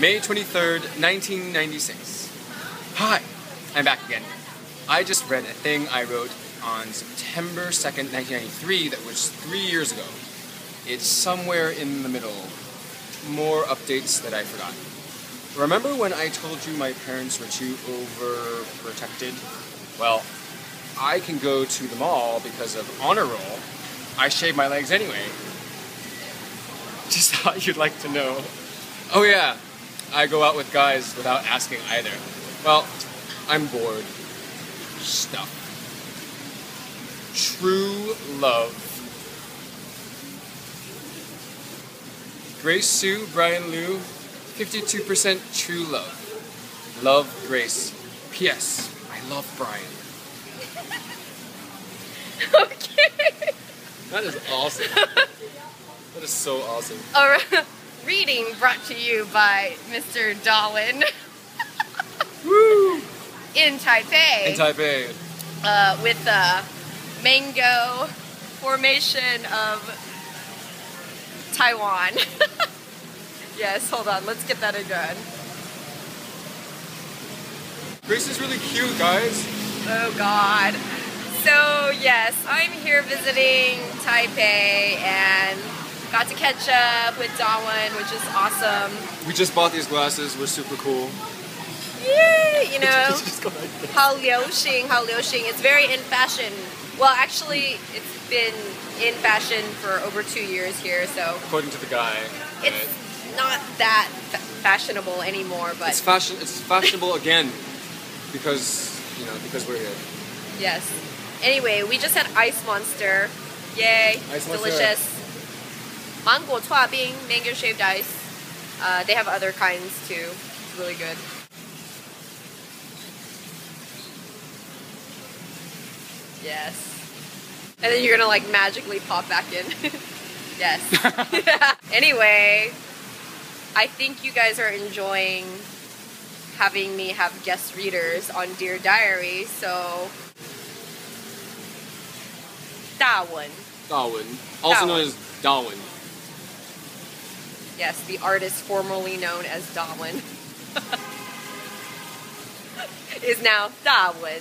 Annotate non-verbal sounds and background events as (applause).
May 23rd, 1996. Hi, I'm back again. I just read a thing I wrote on September 2nd, 1993 that was three years ago. It's somewhere in the middle. More updates that I forgot. Remember when I told you my parents were too overprotected? Well, I can go to the mall because of honor roll. I shave my legs anyway. (laughs) Just thought you'd like to know. Oh yeah, I go out with guys without asking either. Well, I'm bored. Stuff. True love. Grace Su, Bryan Liu, 52% true love. Love Grace. P.S. I love Bryan. (laughs) okay. That is awesome. (laughs) that is so awesome. All right. Reading brought to you by Mr. Dawen Woo! in Taipei In Taipei. uh, with the mango formation of Taiwan. (laughs) yes, hold on. Let's get that again. Grace is really cute, guys. Oh God. So yes, I'm here visiting Taipei and got to catch up with Dawen, which is awesome. We just bought these glasses. We're super cool. Yay! You (laughs) know, Just (laughs) go like how liuxing. It's very in fashion. Well, actually, it's been in fashion for over two years here, so According to the guy. it's right? not that fa- fashionable anymore. But It's fashion. It's fashionable again because you know because we're here. yes. Anyway, we just had Ice Monster. Yay! Ice Monster. Mango chua bing, mango shaved ice. Uh, they have other kinds too. It's really good. Yes. And then you're gonna like magically pop back in. (laughs) yes. (laughs) (laughs) Anyway, I think you guys are enjoying having me have guest readers on Dear Diary, so Darwin. Darwin, also known as Darwin. Yes, the artist formerly known as Darwin (laughs) is now Darwin.